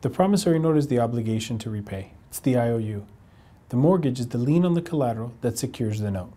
The promissory note is the obligation to repay. It's the IOU. The mortgage is the lien on the collateral that secures the note.